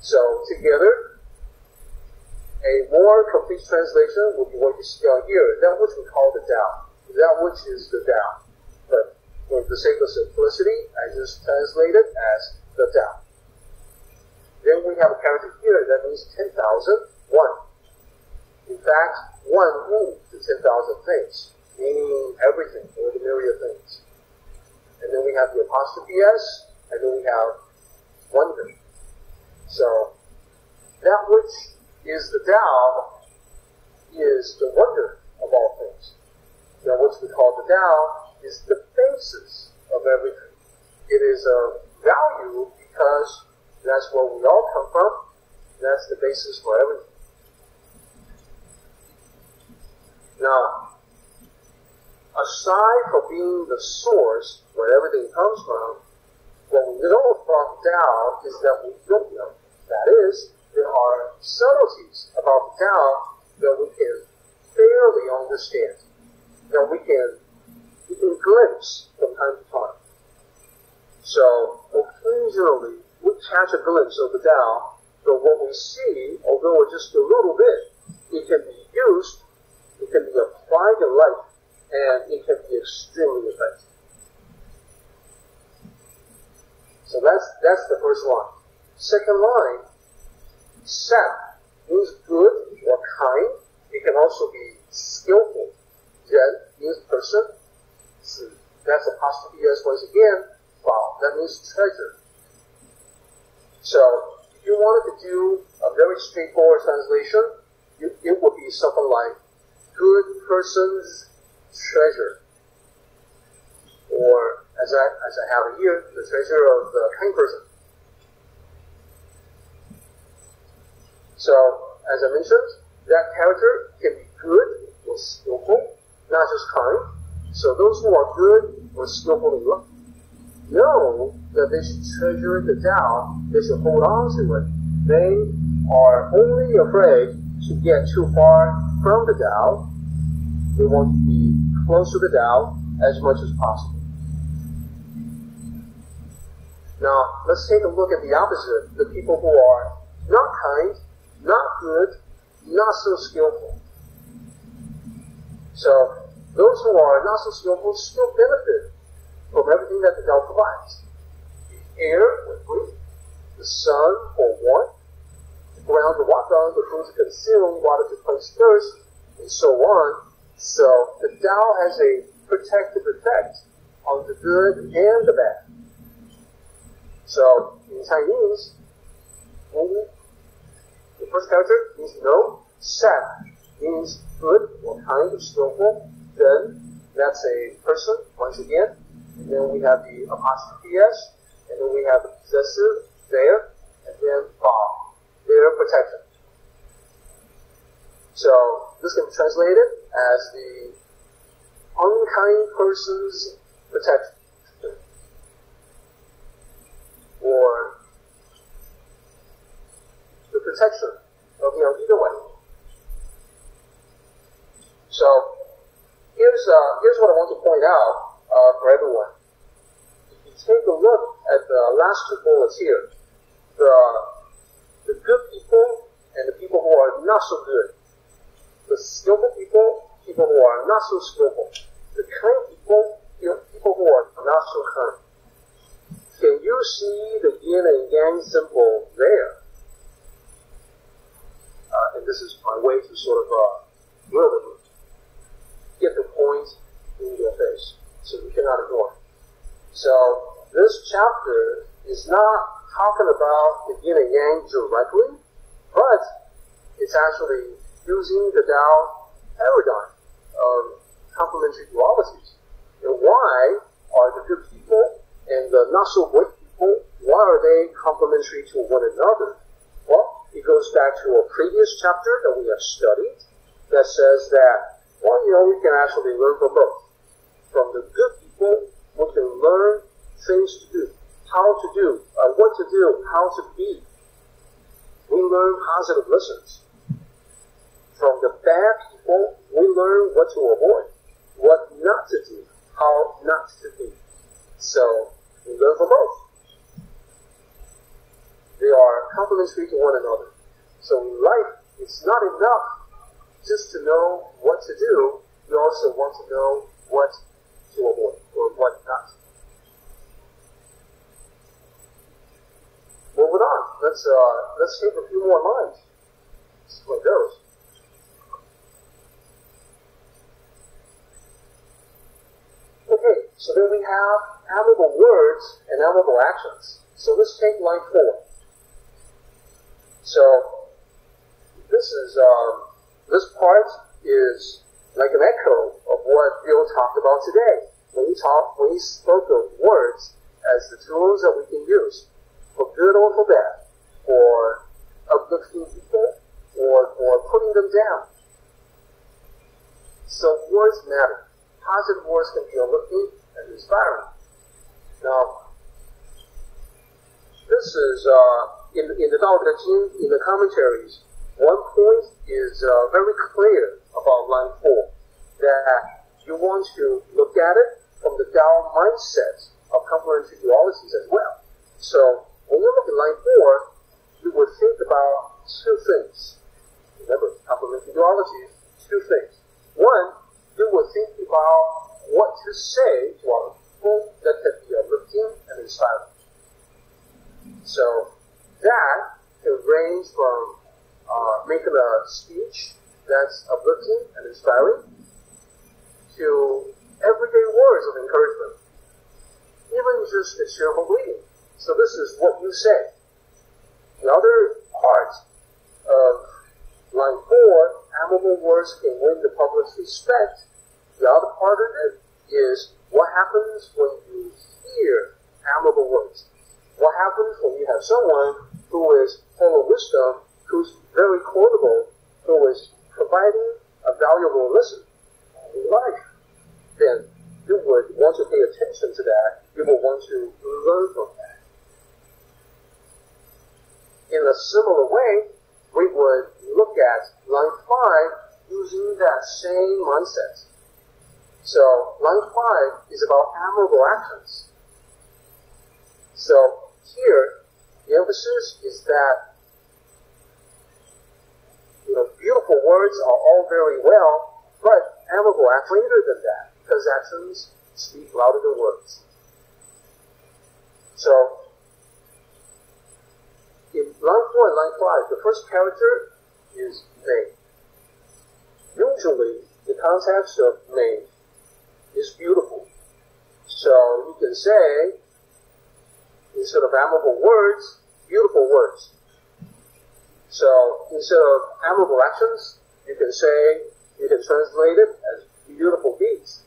S2: So together, a more complete translation would be what you see out here, that which we call the Tao. That which is the Tao. But for the sake of simplicity, I just translate it as the Tao. Then we have a character here that means 10,000, one. In fact, one who to 10,000 things, meaning everything, ordinary things. And then we have the apostrophe s, and then we have wonder. So, that which is the Tao is the wonder of all things. Now, which we call the Tao is the basis of everything. It is a value because that's where we all come from. That's the basis for everything. Now, aside from being the source where everything comes from, what we know about Tao is that we don't know. That is, there are subtleties about the Tao that we can fairly understand, that we can, we can glimpse from time to time. So, occasionally, we catch a glimpse of the Tao, but what we see, although just a little bit, it can be used, it can be applied in life, and it can be extremely effective. So that's that's the first line. Second line, sat means good or kind. It can also be skillful. Ren means person. That's apostrophe s once again. Wow, that means treasure. So if you wanted to do a very straightforward translation, you, it would be something like good person's treasure. Or as I, as I have it here, the treasure of the kind person. So, as I mentioned, that character can be good or skillful, not just kind. So those who are good or skillful in life know that they should treasure the Tao, they should hold on to it. They are only afraid to get too far from the Tao. They want to be close to the Tao as much as possible. Now, let's take a look at the opposite, the people who are not kind, not good, not so skillful. So, those who are not so skillful still benefit from everything that the Tao provides. The air for breathe, the sun for warmth, the ground to walk on, the food to consume, water to quench thirst, and so on. So the Tao has a protective effect on the good and the bad. So in Chinese, the first character means no, Sad means good or kind or skillful, then that's a person, once again, and then we have the apostrophe s, and then we have the possessive there, and then Bob, their protection. So this can be translated as the unkind person's protection. Or the protection of you know either way. So here's uh, here's what I want to point out uh, for everyone. If you take a look at the last two bullets here, the, the good people and the people who are not so good, the skillful people, people who are not so skillful, the kind people, people who are not so kind. Can you see the yin and yang symbol there? Uh, and this is my way to sort of uh, really get the point in your face so you cannot ignore. It. So this chapter is not talking about the yin and yang directly, but it's actually using the Tao paradigm of complementary dualities. And why are the good people and the not so great people, why are they complementary to one another? Goes back to a previous chapter that we have studied that says that, well, you know, we can actually learn from both from the good people, we can learn things to do, how to do, uh, what to do, how to be. We learn positive lessons. From the bad people, we learn what to avoid, what not to do, how not to be. So, we learn from both. They are complementary to one another. So life, it's not enough just to know what to do. You also want to know what to avoid or what not. Moving on. Let's uh, let's take a few more lines. See what goes. Okay, so then we have admirable words and admirable actions. So let's take line four. So this is um, this part is like an echo of what Bill talked about today. we talk, we spoke of words as the tools that we can use for good or for bad, for uplifting people or for putting them down. So words matter. Positive words can be uplifting and inspiring. Now, this is uh, in, in the Tao Te Ching, in the commentaries, one point is uh, very clear about line four, that you want to look at it from the Tao mindset of complementary dualities as well. So when you look at line four, you would think about two things. Remember, complementary dualities, two things. One, you would think about what to say to other people that can be uplifting and inspiring. So that can range from uh, making a speech that's uplifting and inspiring to everyday words of encouragement, even just a cheerful greeting. So this is what you say. The other part of line four, admirable words can win the public's respect. The other part of it is what happens when you hear admirable words. What happens when you have someone who is full of wisdom who's very quotable, who is providing a valuable lesson in life, then you would want to pay attention to that. You will want to learn from that. In a similar way, we would look at line 5 using that same mindset. So line 5 is about admirable actions. So here, the emphasis is that you know, beautiful words are all very well, but admirable act greater than that, because actions speak louder than words. So, in line 4 and line 5, the first character is mei. Usually, the context of mei is beautiful. So, you can say, instead of admirable words, beautiful words. So instead of admirable actions, you can say, you can translate it as beautiful deeds.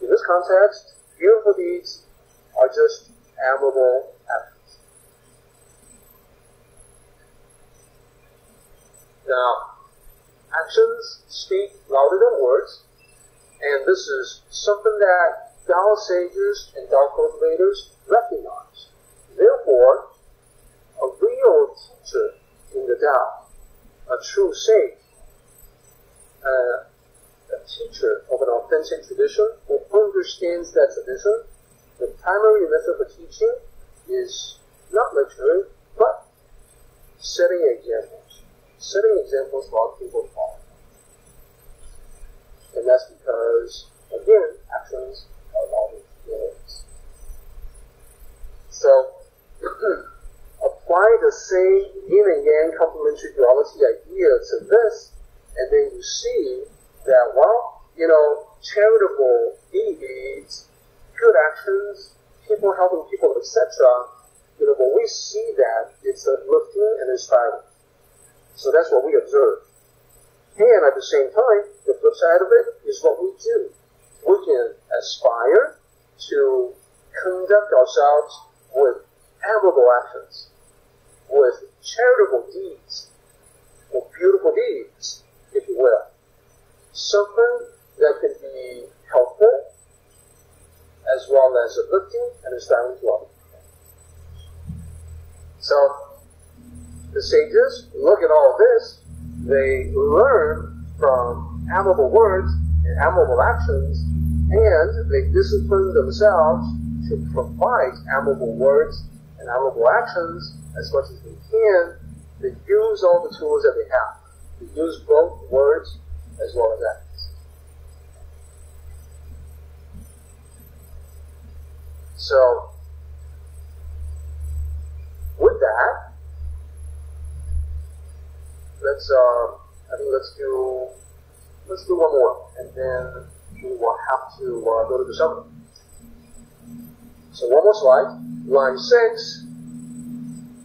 S2: In this context, beautiful deeds are just admirable actions. Now, actions speak louder than words, and this is something that Tao sages and Tao cultivators recognize. Therefore, a real teacher in the Tao, a true uh, a teacher of an authentic tradition who understands that tradition, the primary method for teaching is not lecturing, but setting examples. Setting examples for other people follow. And that's because, again, actions are than words. So, apply the same yin and yang complementary duality idea to this, and then you see that, well, you know, charitable deeds, good actions, people helping people, etc., you know, when we see that, it's uplifting and inspiring. So that's what we observe. And at the same time, the flip side of it is what we do. We can aspire to conduct ourselves with admirable actions with charitable deeds, or beautiful deeds, if you will. Something that can be helpful, as well as uplifting and inspiring to others. So, the sages look at all this, they learn from admirable words and admirable actions, and they discipline themselves to provide admirable words and admirable actions as much as they can to use all the tools that they have. To use both words as well as actions. So, with that, let's, uh, I think let's do, let's do one more, and then we will have to uh, go to the summary. So one more slide, line six,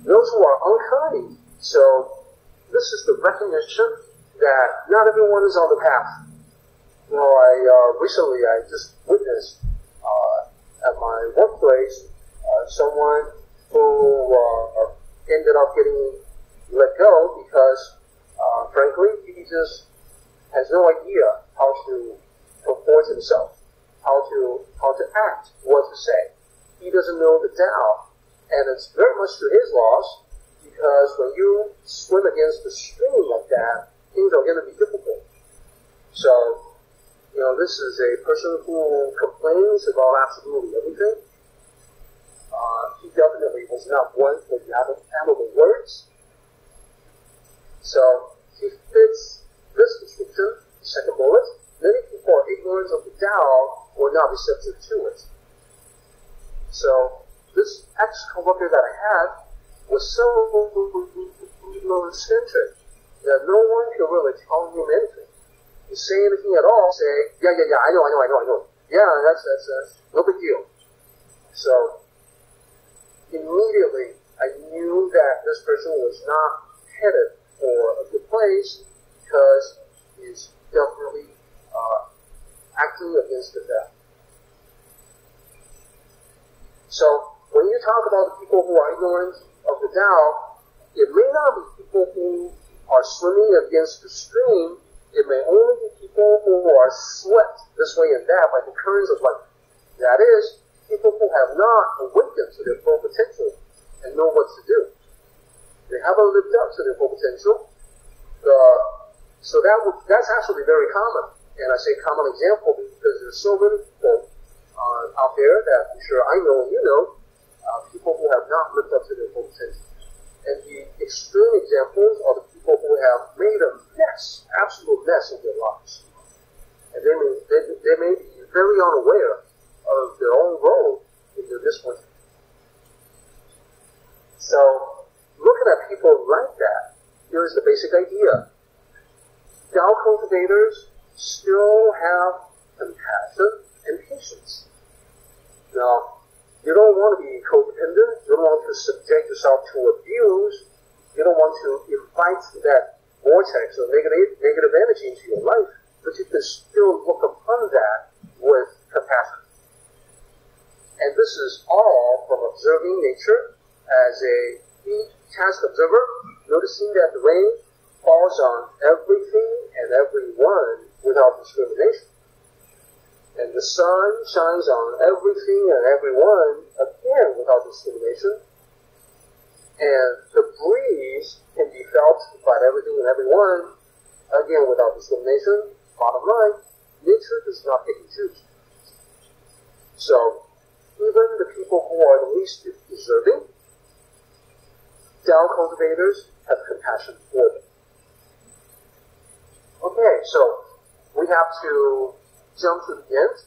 S2: those who are unkind. So this is the recognition that not everyone is on the path. You know, I uh, recently I just witnessed uh, at my workplace uh, someone who uh, ended up getting let go because, uh, frankly, he just has no idea how to comport himself, how to how to act, what to say. He doesn't know the Tao, and it's very much to his loss because when you swim against the stream like that, things are going to be difficult. So, you know, this is a person who complains about absolutely everything. Uh, he definitely was not one for the admirable words. So, he fits this description, the second bullet. Many people are ignorant of the Tao or not receptive to it. So, this ex-coworker that I had was so egocentric that no one could really tell him anything. You say anything at all, say, yeah, yeah, yeah, I know, I know, I know, I know. Yeah, that's, that's, that's no big deal. So, immediately, I knew that this person was not headed for a good place because he's definitely uh, acting against the death. So, when you talk about the people who are ignorant of the Tao, it may not be people who are swimming against the stream. It may only be people who are swept this way and that by the currents of life. That is, people who have not awakened to their full potential and know what to do. They haven't lived up to their full potential. Uh, so that would, that's actually very common. And I say common example because there's so many people uh, out there that I'm sure I know and you know, uh, people who have not lived up to their potential. And the extreme examples are the people who have made a mess, absolute mess of their lives. And they may, they, they may be very unaware of their own role in their misfortune. So, looking at people like that, here's the basic idea. Tao cultivators still have compassion and patience. Now, you don't want to be codependent. You don't want to subject yourself to abuse. You don't want to invite that vortex of negative, negative energy into your life. But you can still look upon that with compassion. And this is all from observing nature as a task observer, noticing that the rain falls on everything and everyone without discrimination. And the sun shines on everything and everyone, again, without discrimination. And the breeze can be felt by everything and everyone, again, without discrimination. Bottom line, nature does not pick and choose. So, even the people who are the least deserving, Tao cultivators have compassion for them. Okay, so we have to jump to the end.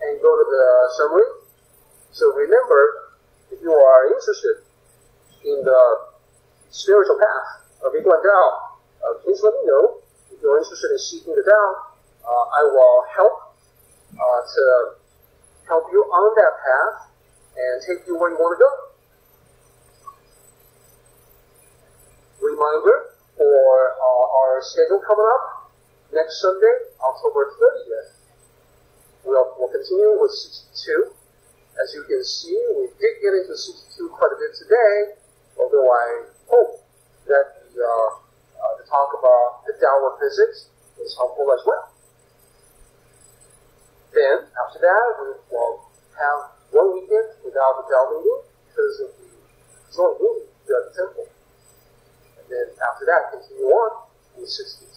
S2: And go to the summary. So remember, if you are interested in the spiritual path of Yiguan Dao, uh, please let me know. If you're interested in seeking the Tao, uh, I will help uh, to help you on that path and take you where you want to go. Reminder for uh, our schedule coming up next Sunday, October 30th. We'll, we'll continue with 62. As you can see, we did get into 62 quite a bit today, although I hope that the, uh, uh, the talk about the Tao of physics is helpful as well. Then, after that, we will have one weekend without the Tao meeting because of the joint meeting at the temple that, continue on in 62.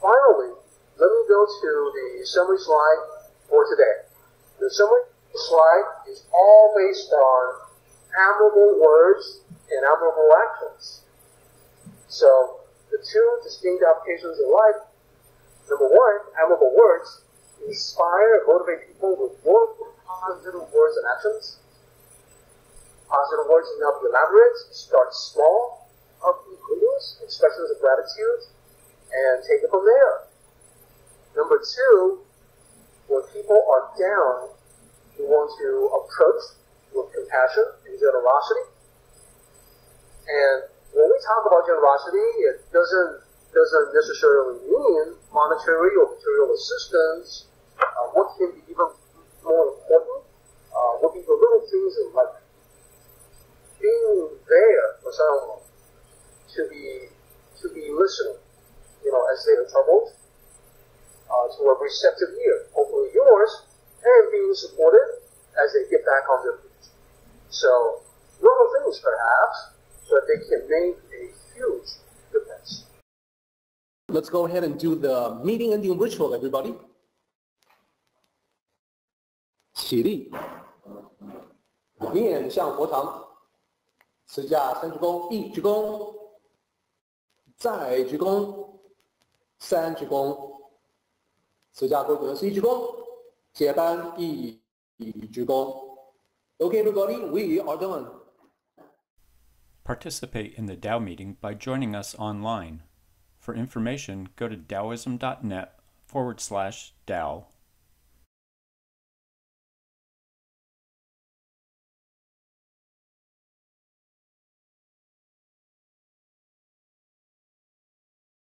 S2: Finally, let me go to the summary slide for today. The summary slide is all based on admirable words and admirable actions. So, the two distinct applications in life, number one, admirable words, inspire and motivate people with more positive words and actions. Positive words need not be elaborate. Start small. Greetings, expressions of gratitude, and take it from there. Number two, when people are down, you want to approach with compassion and generosity. And when we talk about generosity, it doesn't doesn't necessarily mean monetary or material assistance. Uh, what can be even more important uh, would be the little things in life. Being there for someone to be to be listening, you know, as they are troubled, uh, to a receptive ear, hopefully yours, and being supported as they get back on their feet. So, little things perhaps, but they can make a huge difference.
S1: Let's go ahead and do the meeting ending ritual, everybody. 起立，面向佛堂，持下三鞠躬，一鞠躬， 再鞠躬，三鞠躬，持下规则是一鞠躬，接班一鞠躬。Okay, everybody, we are done.
S3: Participate in the Tao meeting by joining us online. For information, go to Taoism.net forward slash Tao